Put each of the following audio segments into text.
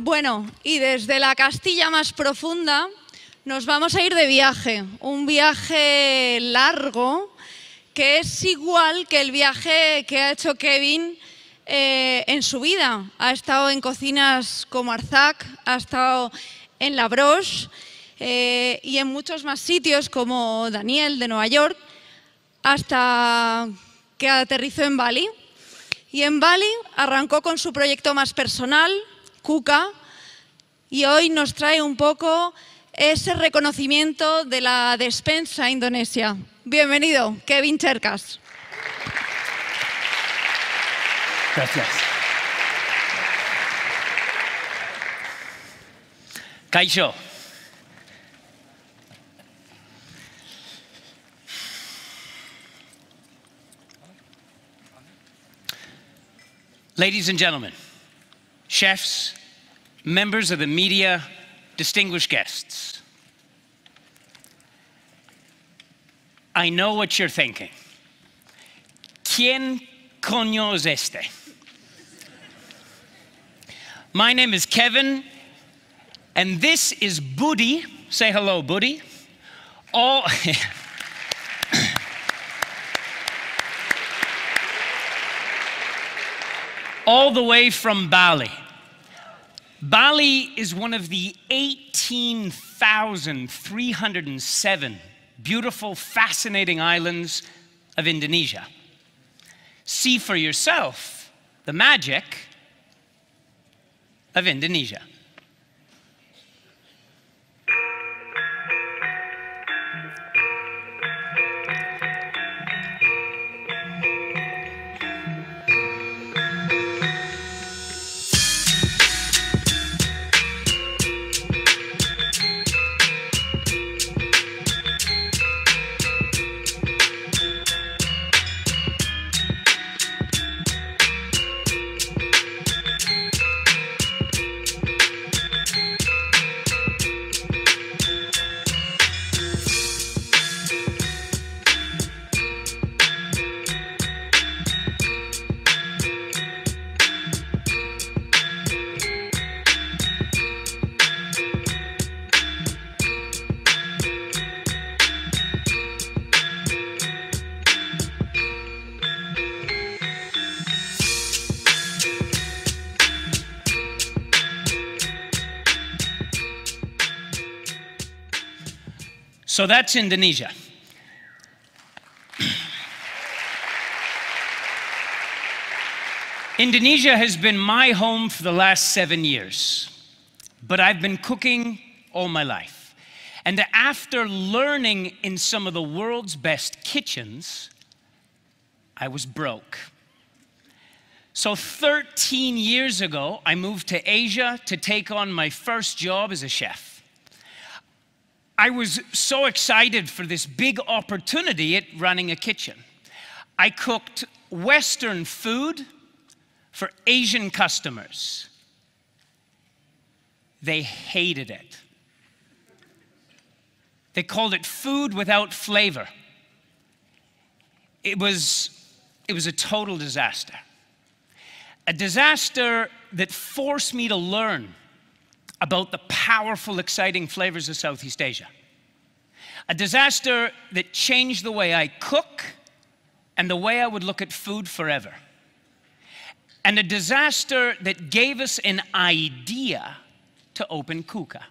Bueno, y desde la Castilla más profunda nos vamos a ir de viaje, un viaje largo que es igual que el viaje que ha hecho Kevin eh, en su vida. Ha estado en cocinas como Arzac, ha estado en La Broche eh, y en muchos más sitios como Daniel de Nueva York, hasta que aterrizó en Bali. Y en Bali arrancó con su proyecto más personal, Kuka, y hoy nos trae un poco ese reconocimiento de la despensa indonesia. Bienvenido, Kevin Cherkas. Gracias. Ladies and gentlemen, chefs, members of the media, distinguished guests. I know what you're thinking. ¿Quién coño es este? My name is Kevin, and this is Budi. Say hello, Budi. All. all the way from Bali. Bali is one of the 18,307 beautiful, fascinating islands of Indonesia. See for yourself the magic of Indonesia. So that's Indonesia. Indonesia has been my home for the last seven years, but I've been cooking all my life. And after learning in some of the world's best kitchens, I was broke. So 13 years ago, I moved to Asia to take on my first job as a chef. I was so excited for this big opportunity at running a kitchen. I cooked Western food for Asian customers. They hated it. They called it food without flavor. It was, it was a total disaster. A disaster that forced me to learn about the powerful, exciting flavors of Southeast Asia. A disaster that changed the way I cook and the way I would look at food forever. And a disaster that gave us an idea to open Cuca.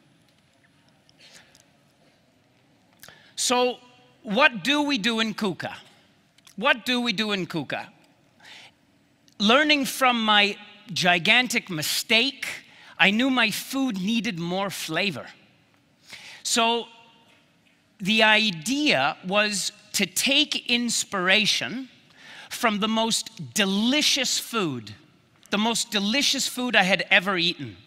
So, what do we do in Cuca? What do we do in Cuca? Learning from my gigantic mistake, I knew my food needed more flavor. So, the idea was to take inspiration from the most delicious food, the most delicious food I had ever eaten.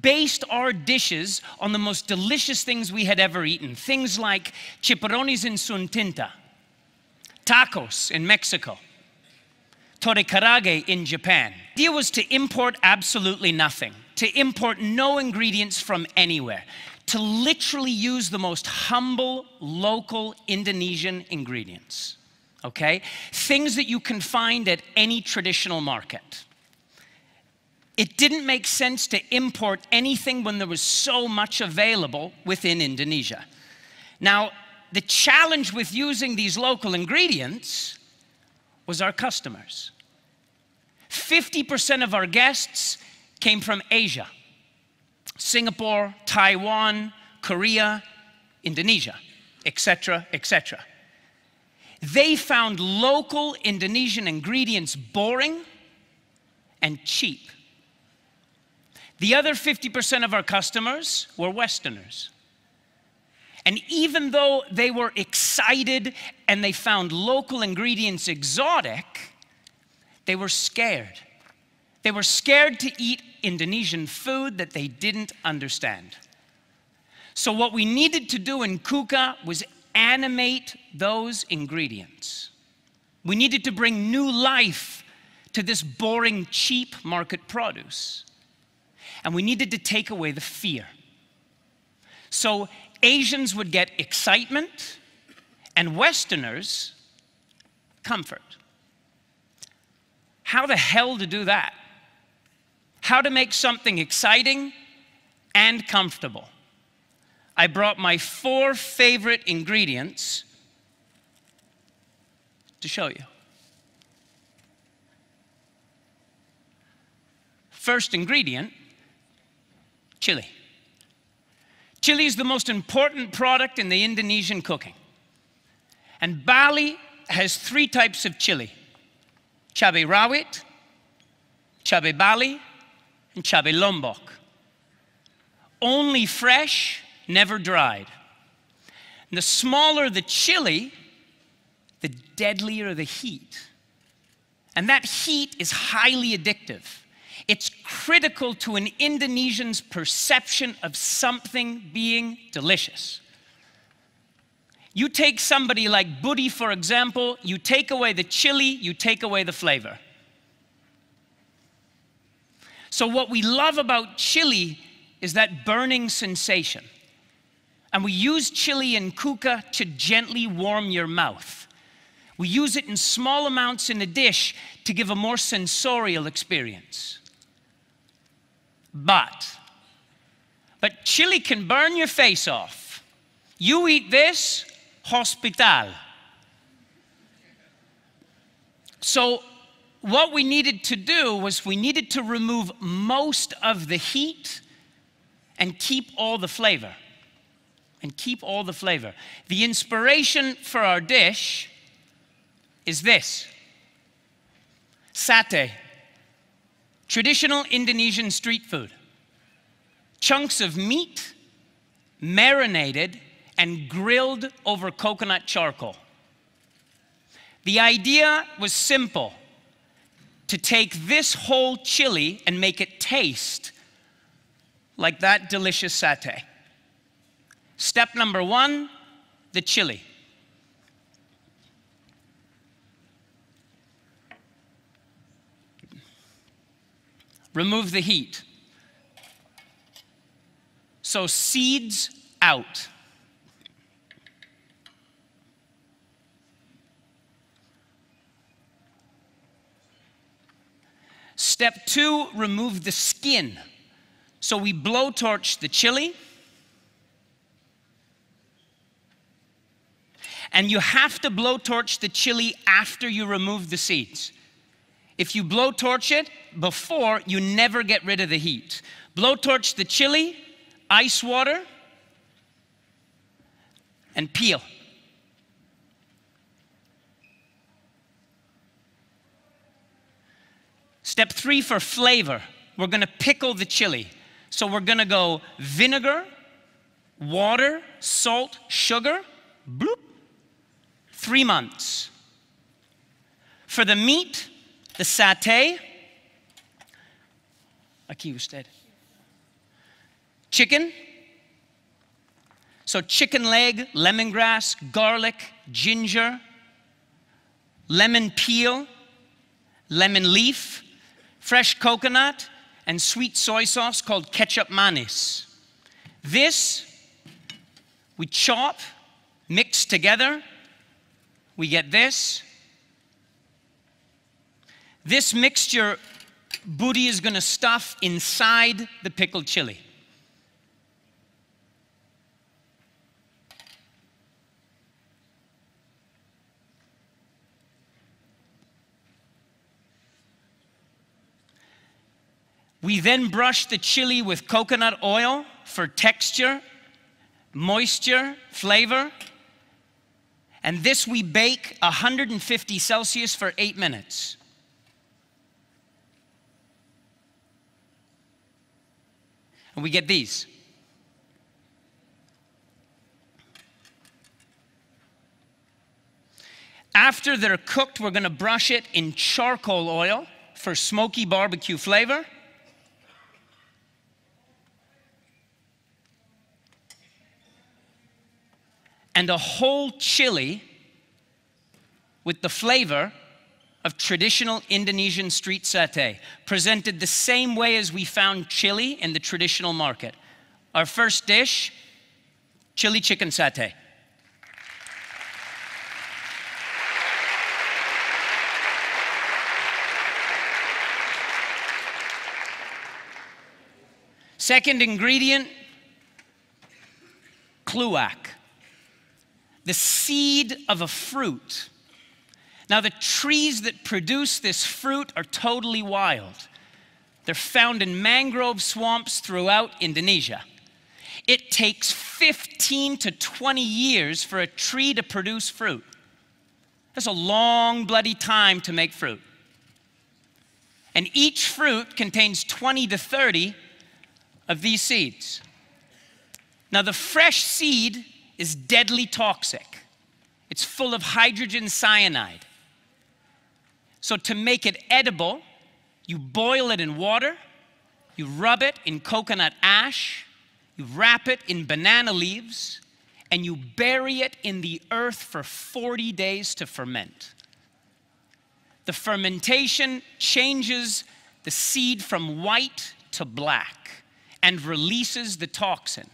Based our dishes on the most delicious things we had ever eaten. Things like chipirones in su tinta, tacos in Mexico, tori karaage in Japan. The idea was to import absolutely nothing, to import no ingredients from anywhere, to literally use the most humble, local Indonesian ingredients. Okay? Things that you can find at any traditional market. it didn't make sense to import anything when there was so much available within Indonesia. Now, the challenge with using these local ingredients was our customers. 50% of our guests came from Asia Singapore, Taiwan, Korea, Indonesia, etc., etc. They found local Indonesian ingredients boring and cheap. The other 50% of our customers were Westerners. And even though they were excited and they found local ingredients exotic, they were scared. They were scared to eat Indonesian food that they didn't understand. So, what we needed to do in Cuca was animate those ingredients. We needed to bring new life to this boring, cheap market produce. And we needed to take away the fear. So Asians would get excitement and Westerners comfort. How the hell to do that? How to make something exciting and comfortable. I brought my four favorite ingredients to show you. First ingredient chili. Chili is the most important product in the Indonesian cooking. And Bali has three types of chili cabai rawit, cabai Bali, and cabai lombok. Only fresh, never dried. And the smaller the chili, the deadlier the heat. And that heat is highly addictive. It's critical to an Indonesian's perception of something being delicious. You take somebody like Budi, for example, you take away the chili, you take away the flavor. So, what we love about chili is that burning sensation. And we use chili and Cuca to gently warm your mouth. We use it in small amounts in a dish to give a more sensorial experience. But, but chili can burn your face off. You eat this, hospital. So, what we needed to do was we needed to remove most of the heat and keep all the flavor. And keep all the flavor. The inspiration for our dish is this satay. Traditional Indonesian street food. Chunks of meat marinated and grilled over coconut charcoal. The idea was simple to take this whole chili and make it taste like that delicious satay. Step number one the chili. Remove the heat. So, seeds out. Step two, remove the skin. So we blowtorch the chili. And you have to blowtorch the chili after you remove the seeds. If you blowtorch it before, you never get rid of the heat. Blowtorch the chili, ice water, and peel. Step three for flavor, we're gonna pickle the chili. So we're gonna go vinegar, water, salt, sugar, bloop, three months. For the meat, the satay, aqui usted. Chicken. So chicken leg, lemongrass, garlic, ginger, lemon peel, lemon leaf, fresh coconut, and sweet soy sauce called kecap manis. This we chop, mix together. We get this. This mixture Budi is going to stuff inside the pickled chili. We then brush the chili with coconut oil for texture, moisture, flavor. And this we bake 150 Celsius for eight minutes. And we get these. After they're cooked, we're gonna brush it in charcoal oil for smoky barbecue flavor. and a whole chili with the flavor of traditional Indonesian street satay, presented the same way as we found chili in the traditional market. Our first dish, chili chicken satay. Second ingredient, kluak the seed of a fruit. Now, the trees that produce this fruit are totally wild. They're found in mangrove swamps throughout Indonesia. It takes 15 to 20 years for a tree to produce fruit. That's a long, bloody time to make fruit. And each fruit contains 20 to 30 of these seeds. Now, the fresh seed is deadly toxic. It's full of hydrogen cyanide. So, to make it edible, you boil it in water, you rub it in coconut ash, you wrap it in banana leaves, and you bury it in the earth for 40 days to ferment. The fermentation changes the seed from white to black and releases the toxin.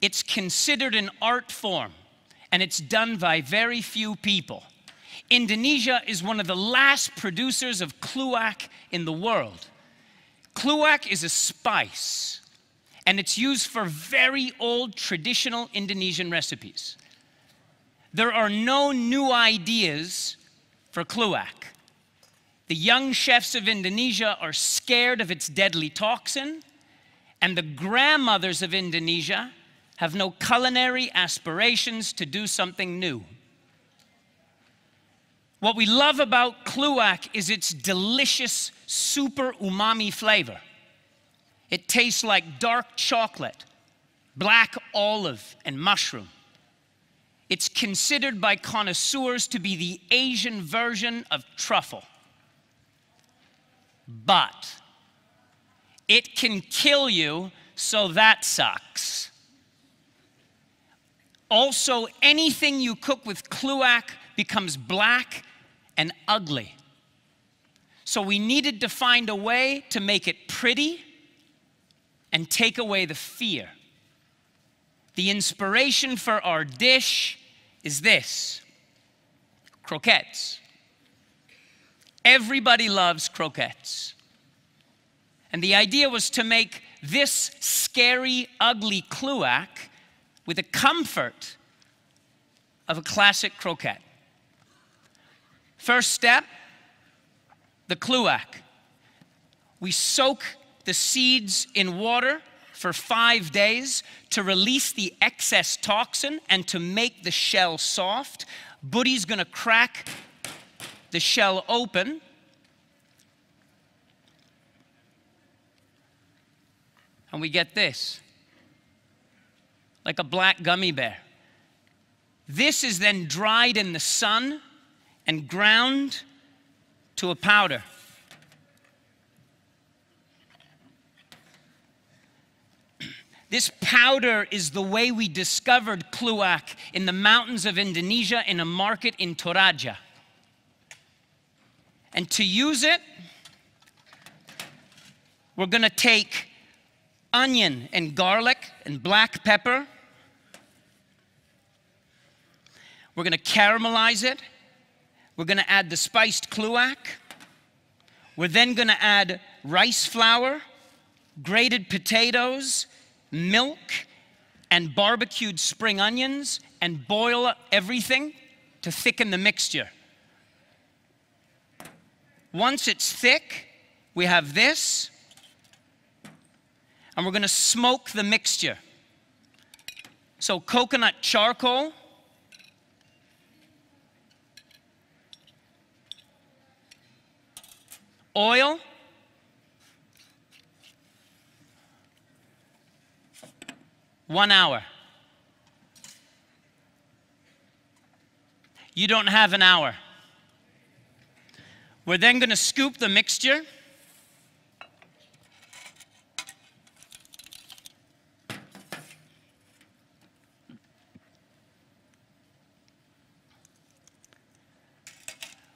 It's considered an art form, and it's done by very few people. Indonesia is one of the last producers of kluak in the world. Kluak is a spice, and it's used for very old traditional Indonesian recipes. There are no new ideas for kluak. The young chefs of Indonesia are scared of its deadly toxin, and the grandmothers of Indonesia have no culinary aspirations to do something new. What we love about kluak is its delicious, super umami flavor. It tastes like dark chocolate, black olive, and mushroom. It's considered by connoisseurs to be the Asian version of truffle. But it can kill you, so that sucks. Also, anything you cook with kluak becomes black and ugly. So we needed to find a way to make it pretty and take away the fear. The inspiration for our dish is this croquettes. Everybody loves croquettes. And the idea was to make this scary, ugly kluak with the comfort of a classic croquette. First step the kluak. We soak the seeds in water for five days to release the excess toxin and to make the shell soft. Budi's gonna crack the shell open. And we get this like a black gummy bear. This is then dried in the sun and ground to a powder. This powder is the way we discovered kluak in the mountains of Indonesia in a market in Toraja. And to use it, we're gonna take onion and garlic and black pepper We're going to caramelize it. We're going to add the spiced kluak. We're then going to add rice flour, grated potatoes, milk, and barbecued spring onions and boil everything to thicken the mixture. Once it's thick, we have this, and we're going to smoke the mixture. So, coconut charcoal. Oil. One hour. You don't have an hour. We're then going to scoop the mixture.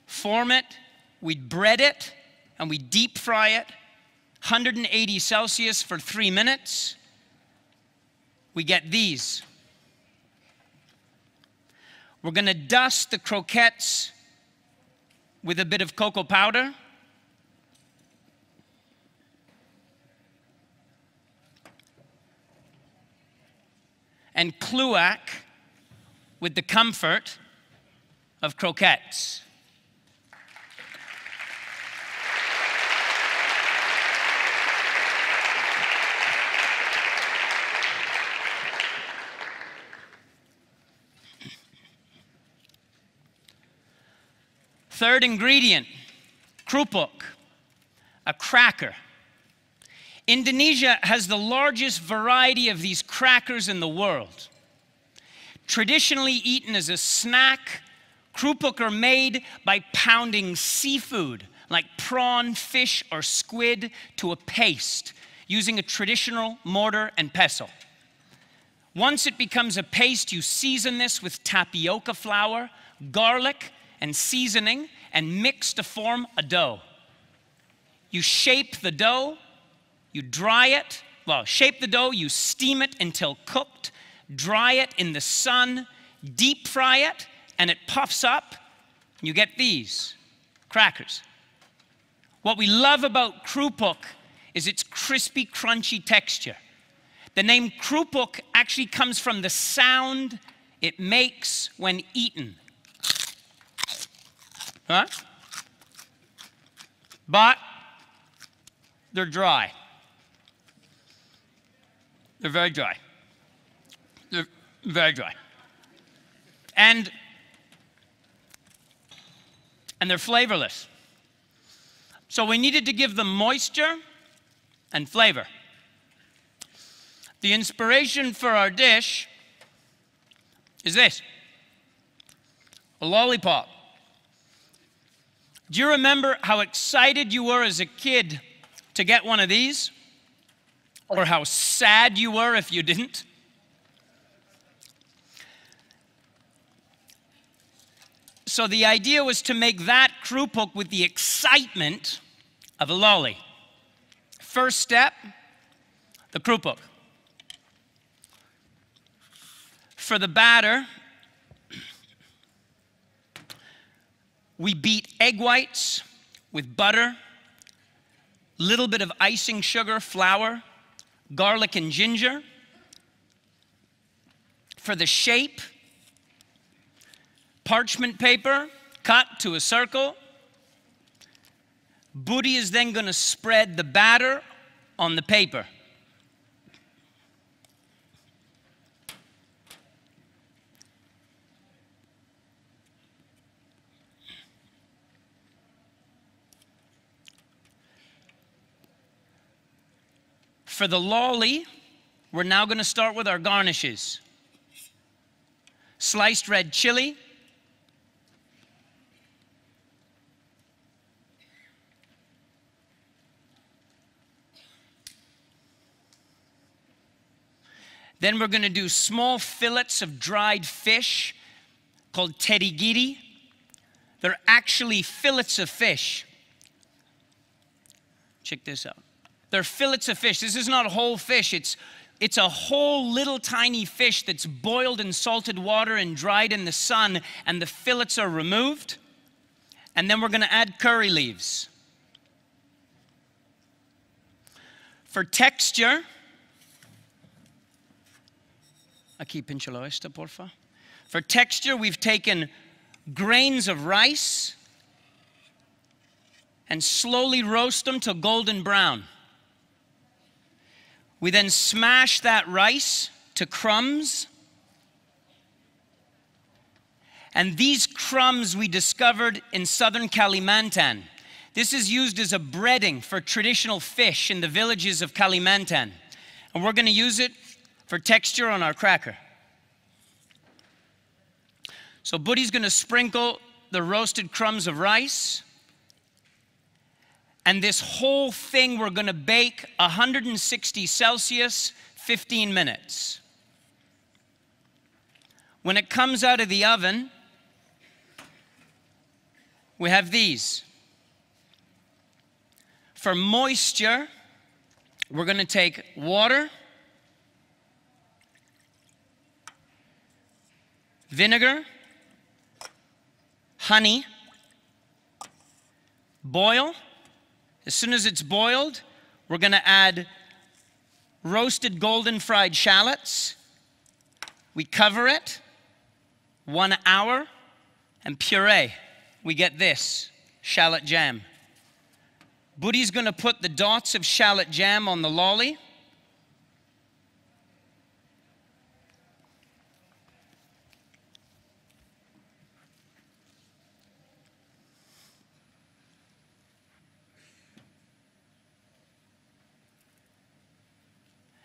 Form it, We'd bread it, and we deep fry it, 180 Celsius for three minutes. We get these. We're going to dust the croquettes with a bit of cocoa powder. And Kluak with the comfort of croquettes. Third ingredient, krupuk, a cracker. Indonesia has the largest variety of these crackers in the world. Traditionally eaten as a snack, krupuk are made by pounding seafood like prawn, fish, or squid to a paste using a traditional mortar and pestle. Once it becomes a paste, you season this with tapioca flour, garlic, and seasoning and mix to form a dough. You shape the dough, you dry it, well, shape the dough, you steam it until cooked, dry it in the sun, deep fry it, and it puffs up. You get these crackers. What we love about krupuk is its crispy, crunchy texture. The name krupuk actually comes from the sound it makes when eaten. Huh? But they're dry. They're very dry. They're very dry. And and they're flavorless. So we needed to give them moisture and flavor. The inspiration for our dish is this a lollipop. Do you remember how excited you were as a kid to get one of these? Or how sad you were if you didn't? So the idea was to make that krupuk with the excitement of a lolly. First step, the krupuk. For the batter, We beat egg whites with butter, little bit of icing sugar, flour, garlic and ginger. For the shape, parchment paper cut to a circle. Budi is then going to spread the batter on the paper. For the lolly, we're now going to start with our garnishes. Sliced red chili, Then we're going to do small fillets of dried fish called terigiri. They're actually fillets of fish. Check this out. They're fillets of fish. This is not a whole fish. It's, it's a whole little tiny fish that's boiled in salted water and dried in the sun, and the fillets are removed. And then we're going to add curry leaves. For texture, aquí pinchalo esta, porfa. For texture, we've taken grains of rice and slowly roast them to golden brown. We then smash that rice to crumbs. And these crumbs we discovered in southern Kalimantan. This is used as a breading for traditional fish in the villages of Kalimantan. And we're going to use it for texture on our cracker. So Budi's going to sprinkle the roasted crumbs of rice. And this whole thing we're going to bake 160 Celsius 15 minutes. When it comes out of the oven, we have these. For moisture, we're going to take water, vinegar, honey, boil. As soon as it's boiled, we're going to add roasted golden fried shallots. We cover it one hour and puree. We get this shallot jam. Budi's going to put the dots of shallot jam on the lolly.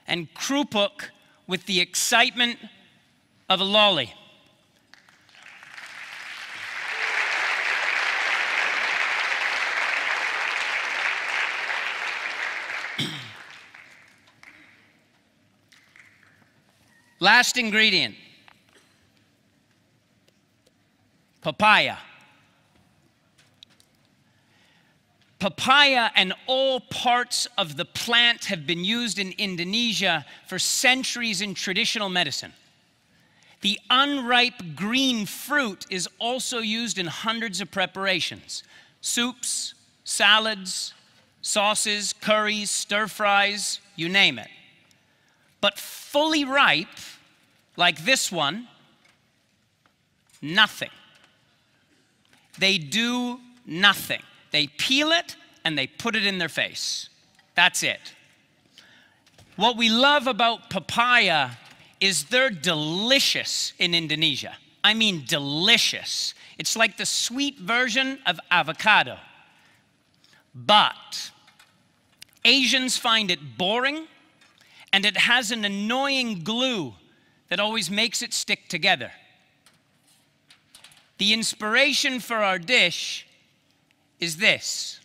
And Krupuk with the excitement of a lolly. Last ingredient papaya. Papaya and all parts of the plant have been used in Indonesia for centuries in traditional medicine. The unripe green fruit is also used in hundreds of preparations soups, salads, sauces, curries, stir fries, you name it. But fully ripe, like this one, nothing. They do nothing. They peel it and they put it in their face. That's it. What we love about papaya is they're delicious in Indonesia. I mean, delicious. It's like the sweet version of avocado. But Asians find it boring and it has an annoying glue that always makes it stick together. The inspiration for our dish is this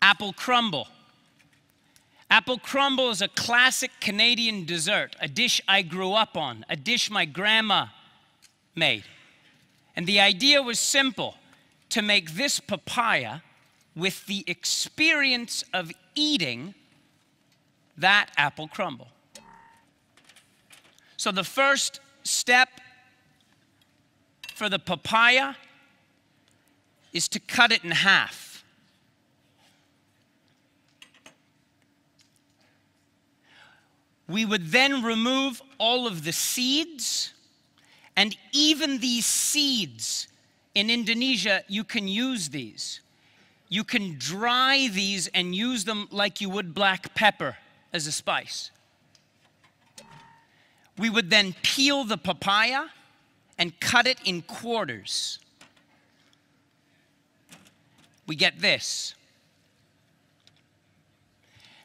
apple crumble. Apple crumble is a classic Canadian dessert, a dish I grew up on, a dish my grandma made. And the idea was simple to make this papaya with the experience of eating that apple crumble. So the first step for the papaya is to cut it in half. We would then remove all of the seeds, and even these seeds in Indonesia, you can use these. You can dry these and use them like you would black pepper as a spice. We would then peel the papaya and cut it in quarters. We get this.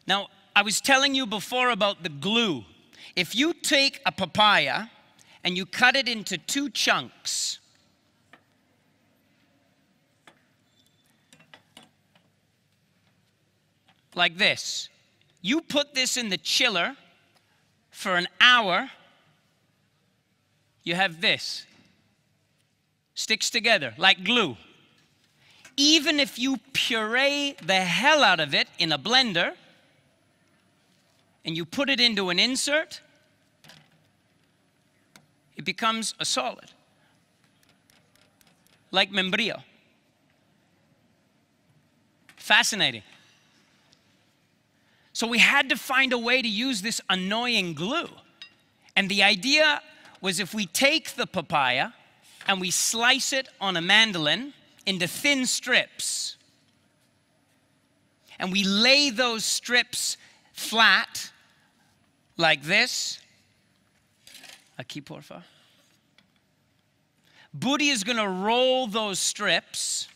Now, I was telling you before about the glue. If you take a papaya and you cut it into two chunks, like this, you put this in the chiller for an hour you have this. Sticks together like glue. Even if you puree the hell out of it in a blender and you put it into an insert, it becomes a solid, like membrillo. Fascinating. So we had to find a way to use this annoying glue. And the idea was if we take the papaya and we slice it on a mandolin into thin strips, and we lay those strips flat like this. Aqui, porfa. Budi is going to roll those strips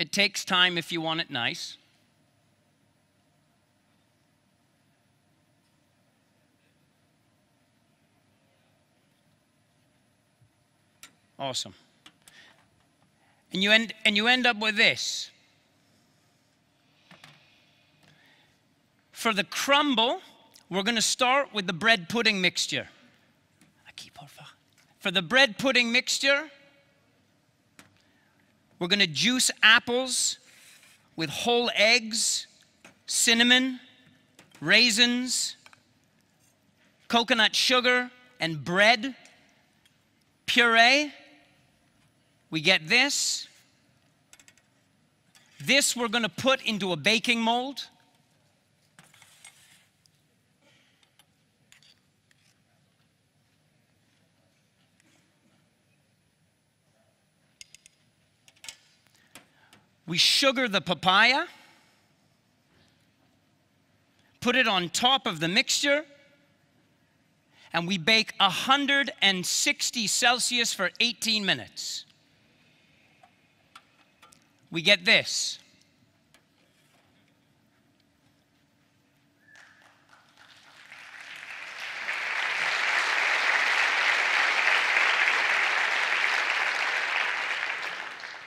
It takes time if you want it nice. Awesome. And you end, and you end up with this. For the crumble, we're going to start with the bread pudding mixture. For the bread pudding mixture, we're going to juice apples with whole eggs, cinnamon, raisins, coconut sugar, and bread. Puree. We get this. This we're going to put into a baking mold. We sugar the papaya, put it on top of the mixture, and we bake 160 Celsius for 18 minutes. We get this.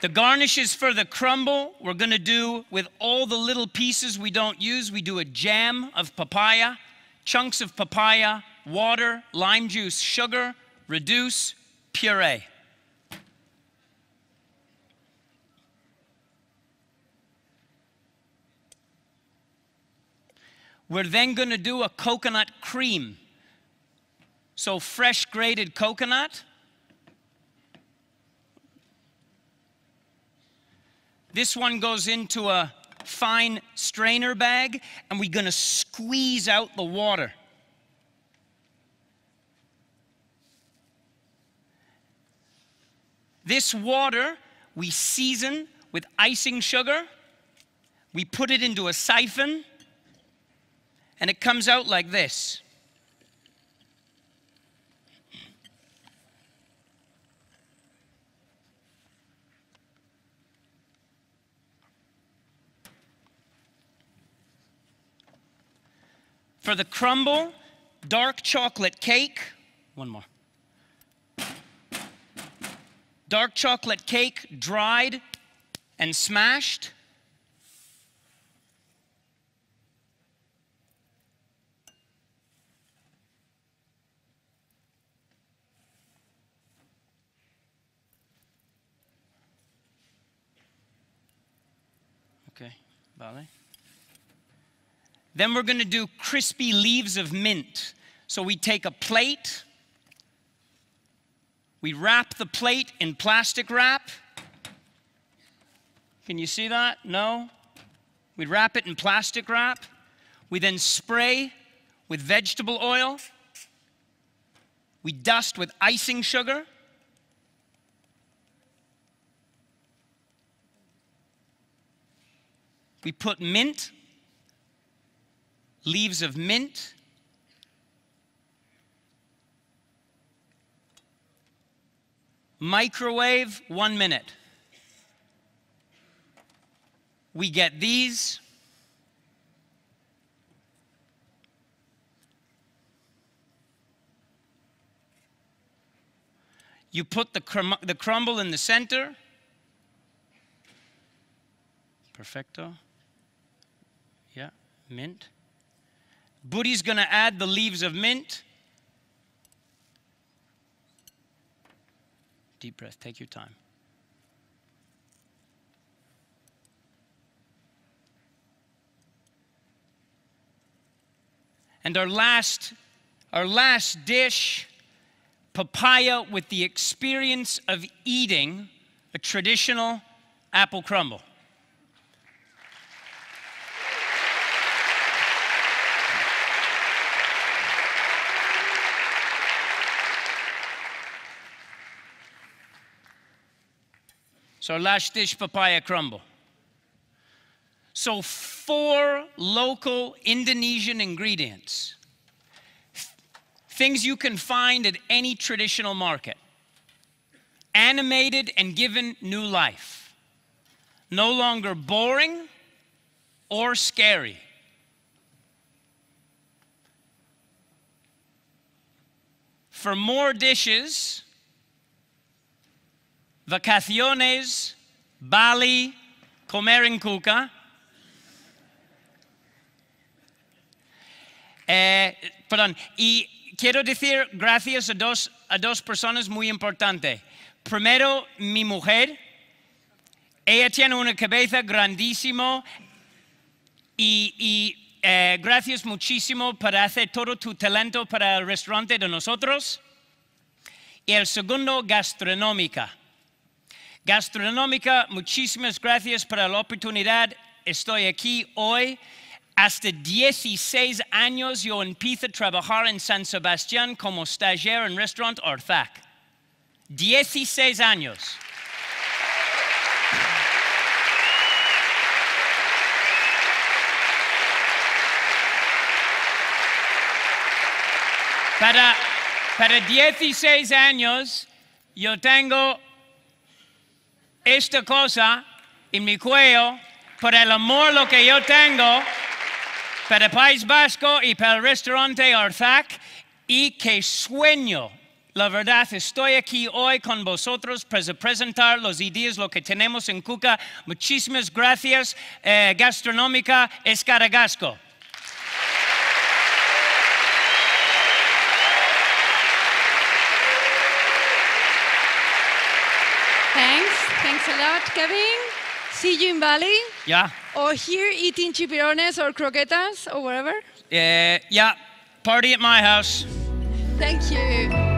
The garnishes for the crumble, we're gonna do with all the little pieces we don't use. We do a jam of papaya, chunks of papaya, water, lime juice, sugar, reduce, puree. We're then gonna do a coconut cream. So fresh grated coconut, This one goes into a fine strainer bag, and we're going to squeeze out the water. This water we season with icing sugar. We put it into a siphon, and it comes out like this. For the crumble, dark chocolate cake, one more. Dark chocolate cake, dried and smashed. Okay, vale. Then we're going to do crispy leaves of mint. So we take a plate, we wrap the plate in plastic wrap. Can you see that? No? We wrap it in plastic wrap. We then spray with vegetable oil. We dust with icing sugar. We put mint leaves of mint, microwave, one minute. We get these. You put the, crum the crumble in the center. Perfecto. Yeah, mint. Budi's going to add the leaves of mint. Deep breath, take your time. And our last, Our last dish papaya with the experience of eating a traditional apple crumble. So, last dish papaya crumble. So, four local Indonesian ingredients, things you can find at any traditional market, animated and given new life, no longer boring or scary. For more dishes, vacaciones, Bali, comer en cuca. Eh, perdón, y quiero decir gracias a dos, a dos personas muy importantes. Primero, mi mujer. Ella tiene una cabeza grandísima y, y eh, gracias muchísimo por hacer todo tu talento para el restaurante de nosotros. Y el segundo, gastronómica. Gastronómica, muchísimas gracias por la oportunidad. Estoy aquí hoy. Hasta 16 años yo empiezo a trabajar en San Sebastián como stagiaire en restaurant Orthac. 16 años. Para, para 16 años yo tengo esta cosa en mi cuello por el amor lo que yo tengo para el País Vasco y para el restaurante Orthac y que sueño. La verdad, estoy aquí hoy con vosotros para presentar los ideas, lo que tenemos en Cuca. Muchísimas gracias, eh, Gastronómica Escaragasco. Thanks. A lot, Kevin. See you in Bali. Yeah. Or here eating chipirones or croquetas or whatever. Uh, yeah, party at my house. Thank you.